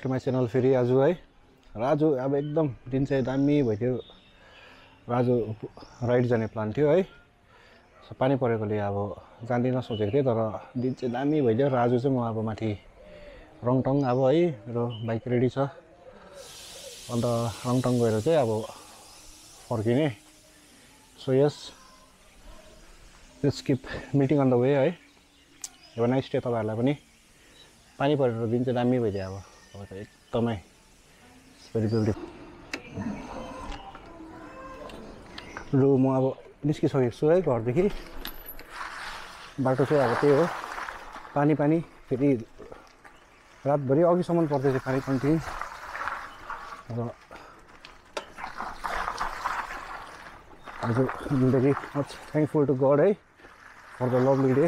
Back to my channel फेरि आज है राजु अब एकदम दिन चाहिँ दामी भइदियो राजु राइड जाने प्लान थियो है। पानी परेकोले अब जाँदिनँ सोचेको थिएँ तर दिन चाहिँ दामी भइदियो राजु चाहिँ म अब माथि रङटङ अब है मेरो बाइक रेडी छ। अन्त रङटङ गएर चाहिँ अब फर्किने। So yes skip meeting on the way है। हेभ नाइस डे तपाईँहरूलाई पनि। पानी परेर दिन चाहिँ दामी भइदियो अब। एकदमै भेरी ब्युटिफुल लु म अब निस्किसकेको छु है घरदेखि बाटो चाहिँ अब त्यही हो पानी पानी फेरि रातभरि अघिसम्म पर्दैछ पानी कन्टिन्यू अब हजुर very much thankful to god है फर द लभली डे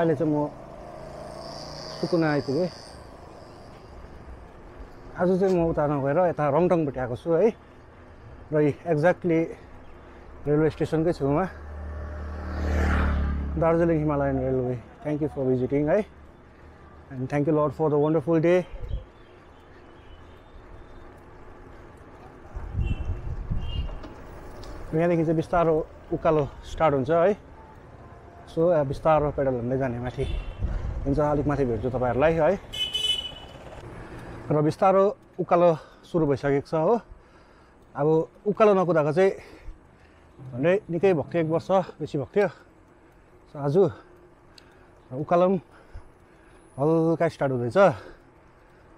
अहिले चाहिँ म सुकुना आइपुगेँ आज चाहिँ म उता नगएर यता रङटङपट्टि आएको छु है र एक्ज्याक्टली रेलवे स्टेसनकै छेउमा Darjeeling Himalayan railway thank you for visiting है and thank you lord for the wonderful day यहाँदेखि चाहिँ बिस्तारो उकालो स्टार्ट हुन्छ है सो बिस्तारो पेडल हान्दै जाने माथि। हुन्छ अलिक माथि भेट्छु तपाईँहरूलाई है। र बिस्तारो उकालो सुरु भइसकेको छ हो। अब उकालो नकुदाएको चाहिँ झन्डै निकै भएको थियो एक वर्ष बेसी भएको थियो। सो आज उकालो पनि हल्का स्टार्ट हुँदैछ।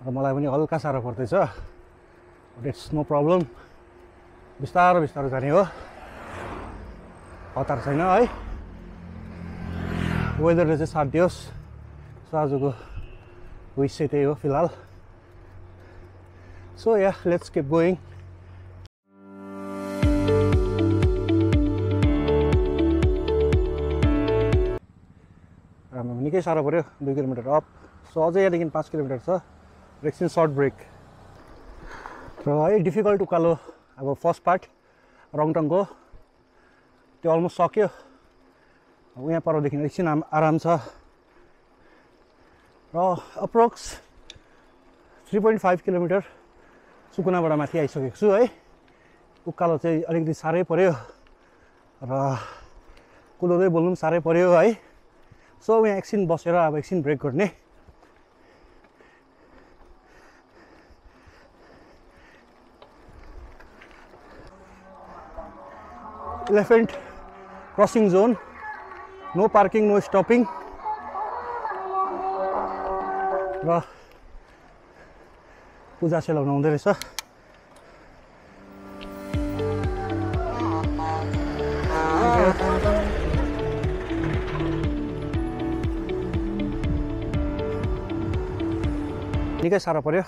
र मलाई पनि हल्का साह्रो पर्दैछ। इट्स नो प्रब्लम बिस्तारो बिस्तारो जाने हो। हतार छैन है। वेदरले चाहिँ साथ दियोस् सो आजको विस चाहिँ त्यही हो फिलहाल so yeah let's keep going राम्रो निकै साह्रो पऱ्यो दुई किलोमिटर अप सो अझै यहाँदेखि पाँच किलोमिटर छ। र एकछिन सर्ट ब्रेक र है डिफिकल्ट उकालो अब फर्स्ट पार्ट रङटङको त्यो अलमोस्ट सक्यो। अब यहाँ परदेखि एकछिन आराम छ। र approx three point five kilometre सुकुनाबाट माथि आइसकेको छु है। उकालो चाहिँ अलिकति साह्रै पऱ्यो र कुदाउँदै बोल्नु पनि साह्रै पऱ्यो है। सो यहाँ एकछिन बसेर अब एकछिन ब्रेक गर्ने। Elephant crossing zone no parking no stopping र पूजा सेलाउनु आउँदै रहेछ। निकै साह्रो पऱ्यो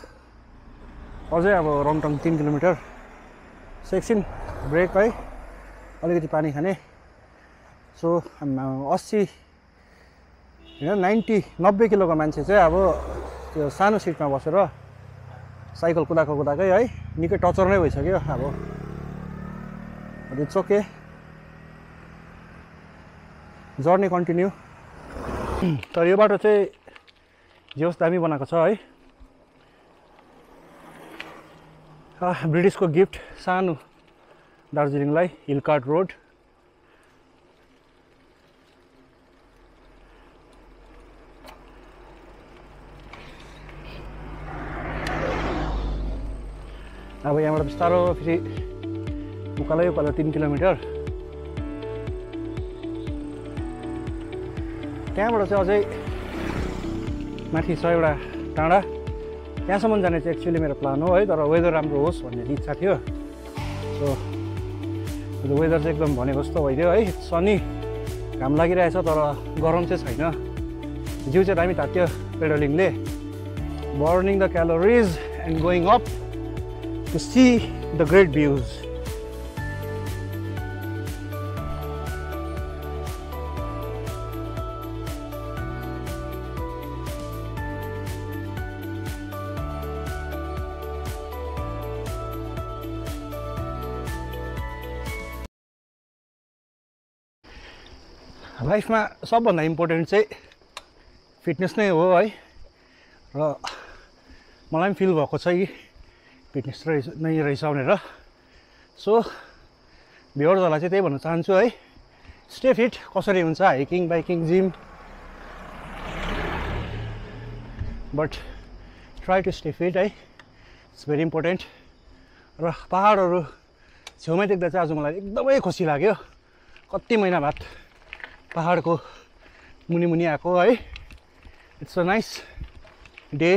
अझै अब रङटङ तिन किलोमिटर। सेक्सन ब्रेक है। अलिकति पानी खाने। सो अस्सी होइन नाइन्टी नब्बे किलोको मान्छे चाहिँ अब त्यो सानो सिटमा बसेर साइकल कुदाएको कुदाएकै है निकै टचर नै भइसक्यो अब। इट्स ओके जर्नी कन्टिन्यू तर यो बाटो चाहिँ जे होस् दामी बनाएको छ है। ब्रिटिसको गिफ्ट सानो दार्जिलिङलाई हिल कार्ट रोड अब यहाँबाट बिस्तारो फेरि उकालै उकालो तिन किलोमिटर। त्यहाँबाट चाहिँ अझै माथि छ एउटा टाढा। त्यहाँसम्म जाने चाहिँ एक्चुअली मेरो प्लान हो है तर वेदर राम्रो होस् भन्ने इच्छा थियो। सो वेदर चाहिँ एकदम भनेको जस्तो भइदियो है। सनी घाम लागिरहेछ तर गरम चाहिँ छैन। जिउ चाहिँ दामी तात्यो पेडलिङले। Burning the calories and going up to see the great views. लाइफमा सबभन्दा इम्पोर्टेन्ट चाहिँ फिटनेस नै हो है र मलाई पनि फिल भएको छ कि फिटनेस रहेछ नै रहेछ भनेर। सो भ्युवर्सहरूलाई चाहिँ त्यही भन्न चाहन्छु है। स्टे फिट कसरी हुन्छ? Hiking biking gym but try to stay fit है इट्स भेरी इम्पोर्टेन्ट र पाहाडहरू छेउमै देख्दा चाहिँ आज मलाई एकदमै खुसी लाग्यो। कति महिना बाद पाहाडको मुनि मुनि आएको है। इट्स अ नाइस डे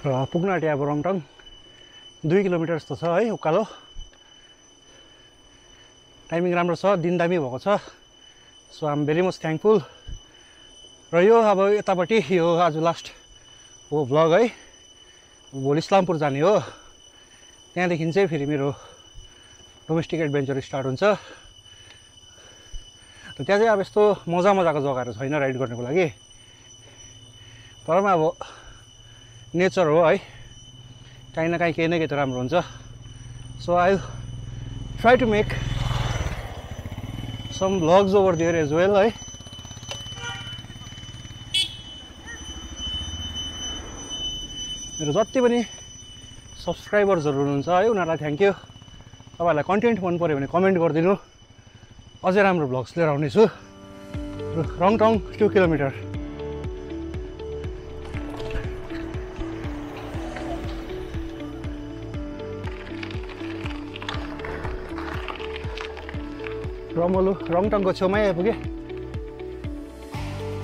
र पुग्न आँट्यो अब रङटङ। दुई किलोमिटर जस्तो छ है उकालो। टाइमिङ राम्रो छ दिन दामी भएको छ। So I'm very much thankful. र यो अब यतापट्टि यो आज लास्ट हो भ्लग है। भोलि इस्लामपुर जाने हो। त्यहाँदेखि चाहिँ फेरि मेरो डोमेस्टिक एडभेन्चर स्टार्ट हुन्छ। र त्यहाँ चाहिँ अब यस्तो मजा मजाको जग्गाहरू छैन राइड गर्नुको लागि। तर पनि अब नेचर हो है। काहीँ न काहीँ केही न केही त राम्रो हुन्छ। So I try to make some vlogs over there as well है। मेरो जति पनि सब्सक्राइबर्सहरू हुनुहुन्छ है उनीहरूलाई थ्याङ्क यू तपाईँहरूलाई कन्टेन्ट मन पऱ्यो भने कमेन्ट गरिदिनु। अझै राम्रो भ्लग्स लिएर आउनेछु। रङ टङ टु किलोमिटर रमलु रङटङको छेउमै आइपुगेँ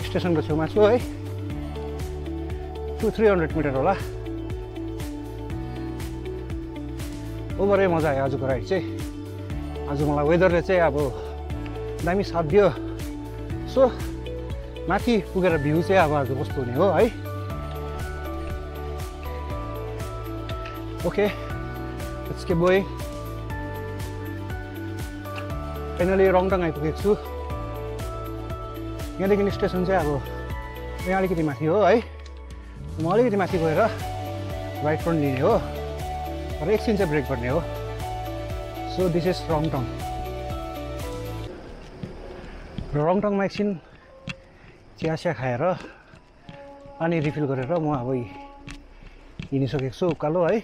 स्टेसनको छेउमा छु है टु थ्री हन्ड्रेड मिटर होला ओभरै मजा आयो आजको राइड चाहिँ आज मलाई वेदरले चाहिँ अब दामी साथ दियो सो माथि पुगेर भ्यू चाहिँ अब आज कस्तो हुने हो है ओके के बोय फाइनली रङटङ आइपुगेको छु। यहाँदेखि स्टेसन चाहिँ अब यहाँ अलिकति माथि हो है। म अलिकति माथि गएर राइट फ्रन्ट लिने हो र एकछिन चाहिँ ब्रेक गर्ने हो। So this is Rangtang. रङटङमा एकछिन चिया चिया खाएर पानी रिफिल गरेर म अब हिँडिसकेको छु उकालो है।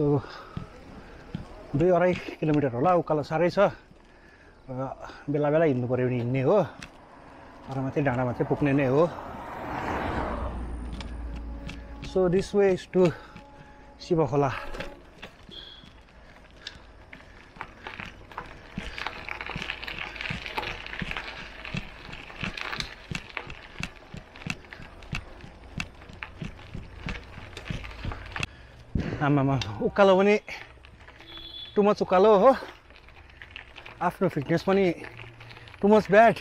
सो दुई अढाई किलोमिटर होला उकालो साह्रै छ। र बेला बेला हिँड्नु पऱ्यो भने हिँड्ने हो। तर मात्रै डाँडामा चाहिँ पुग्ने नै हो। So this way is to Shiv Khola आमामा उकालो पनि टु मच उकालो हो। आफ्नो फिटनेस पनि टु मच ब्याड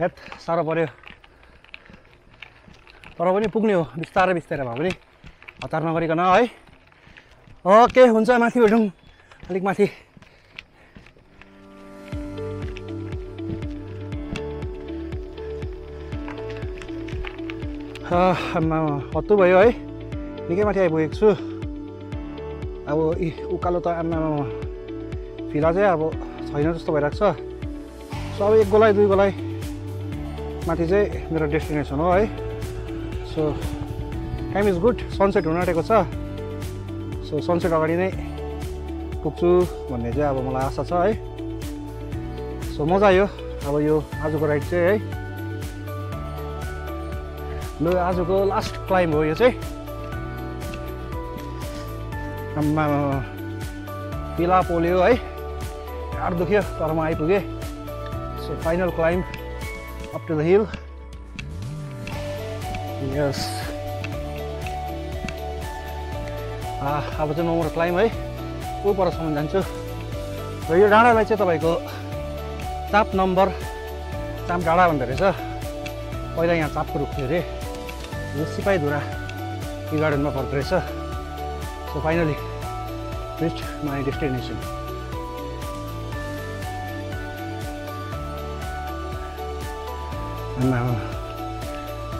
हेट साह्रो पऱ्यो तर पनि पुग्ने हो बिस्तारै बिस्तारै भए पनि हतार नगरिकन है। ओके हुन्छ माथि भेटौँ। अलिक माथि। हत्तु भयो है। निकै माथि आइपुगेको छु अब यी उकालो त आमा फिला चाहिँ अब छैन जस्तो भइरहेको छ सो अब एक गोलाइ दुई गोलाइ माथि चाहिँ मेरो डेस्टिनेसन हो है so time is good sunset हुन आँटेको छ सो सनसेट अगाडि नै पुग्छु भन्ने चाहिँ अब मलाई आशा छ है सो मजा आयो अब यो आजको राइड चाहिँ है ल आजको लास्ट क्लाइम्ब हो यो चाहिँ आम्मा पिला पोल्यो है ढाड दुख्यो तर म आइपुगेँ so final climb up to the hill yes अब चाहिँ म क्लाइम्ब है ऊ परसम्म जान्छु र यो डाँडालाई चाहिँ तपाईँको चाप नम्बर चाप डाँडा भन्दो रहेछ पहिला यहाँ चापको रुख थियो अरे यो सिपाहीधुरा टी गार्डनमा पर्दो रहेछ सो फाइनली माई डेस्टिनेसन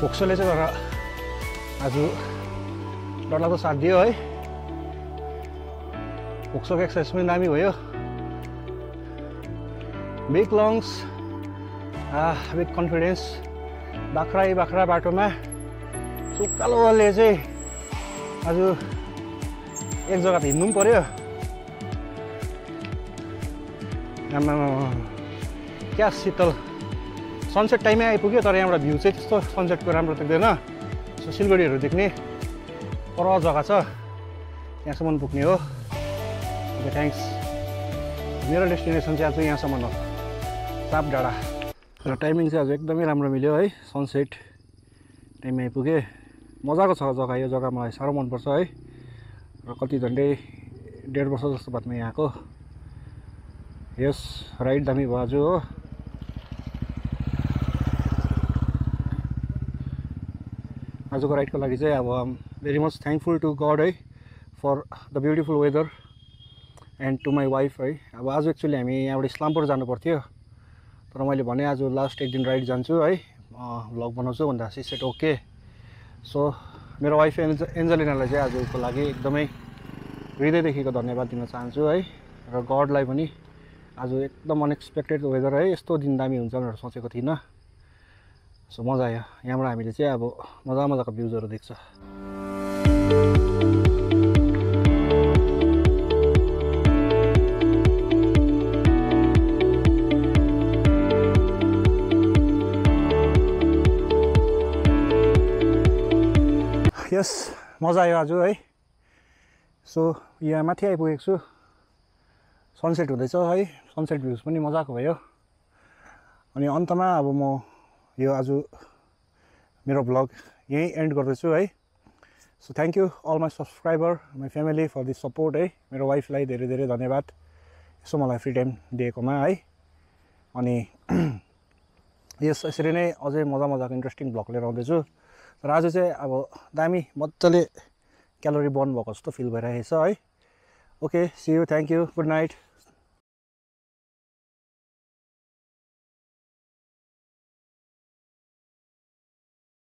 फोक्सोले चाहिँ तर आज डरलाग्दो साथ दियो है भोक्सोको एक्सर्साइज दामी भयो बिग लङ्स बिग कन्फिडेन्स बाख्रै बाख्रा बाटोमा सुक्कालोले चाहिँ आज एक जग्गा त हिँड्नु पनि पऱ्यो आम्मामा क्या शीतल सनसेट टाइममै आइपुग्यो तर यहाँबाट भ्यू चाहिँ त्यस्तो सनसेटको राम्रो देख्दैन सो सिलगढीहरू देख्ने पर जग्गा छ यहाँसम्म पुग्ने हो ओके थ्याङ्क्स मेरो डेस्टिनेसन चाहिँ आज यहाँसम्म हो साप डाँडा र टाइमिङ चाहिँ आज एकदमै राम्रो मिल्यो है सनसेट टाइममा आइपुगेँ मजाको छ जग्गा यो जग्गा मलाई साह्रो मनपर्छ है र कति झन्डै डेढ वर्ष जस्तो बादमा यहाँ आएको। यस राइड दामी भयो आज हो। आजको राइडको लागि चाहिँ अब I'm very much thankful to god है for the beautiful weather and to my wife है। अब आज एक्चुली हामी यहाँबाट इस्लामपुर जानु पर्थ्यो तर मैले भने आज लास्ट एक दिन राइड जान्छु है। भ्लग बनाउँछु भन्दा सी सेट ओके सो मेरो वाइफ एन्ज एन्जलिनालाई चाहिँ आजको लागि एकदमै हृदयदेखिको धन्यवाद दिन चाहन्छु है। र गडलाई पनि आज एकदम अनएक्सपेक्टेड वेदर है। यस्तो दिन दामी हुन्छ भनेर सोचेको थिइनँ। सो मजा आयो। यहाँबाट हामीले चाहिँ अब मजा मजाको भ्युजहरू देख्छ। यस मजा आयो आज है। सो यहाँ माथि आइपुगेको छु। सनसेट हुँदैछ है। सनसेट भ्युज पनि मजाको भयो। अनि अन्तमा अब म यो आज मेरो ब्लग यहीँ एन्ड गर्दैछु है। So thank you all my subscriber my family for this support है। मेरो वाइफलाई धेरै धेरै धन्यवाद यसो मलाई फ्री टाइम दिएकोमा है। अनि यस यसरी नै अझै मजा मजाको इन्ट्रेस्टिङ ब्लग लिएर आउँदैछु। तर आज चाहिँ अब दामी मजाले क्यालोरी बर्न भएको जस्तो फिल भइरहेको छ है। Okay see you thank you good night